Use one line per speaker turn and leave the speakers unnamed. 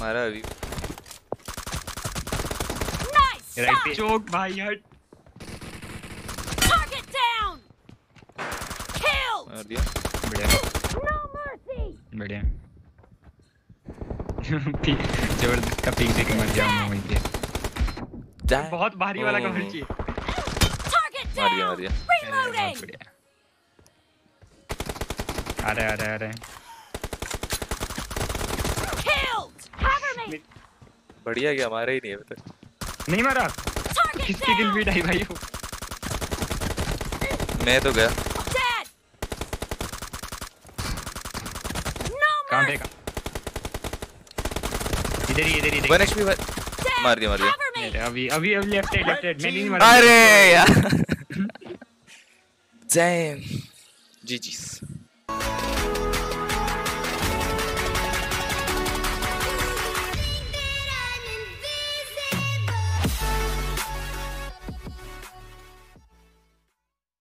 मारा
अभी
राइट पे चोक भाई हट
Target down! Killed!
मार दिया
बढ़िया
No mercy!
बढ़िया पी- ज़बरदस्त का पिक देके मर गया मैं वहीं पे बहुत भारी वाला कवर चाहिए
Target
मार दिया,
down!
मार दिया।
अरे, बहुत
Reloading!
बढ़िया
गया मारा ही नहीं है
नहीं मारा? किसकी किल! बीट आई भाई
मैं तो गया!
No
देखा? इधर ही इधर ही
वन एचपी मार दिया, मार दिया।
अभी अभी अभी लेफ़्ट साइड लेफ़्ट साइड मैं नहीं मारा।
अरे यार। Damn. GG's.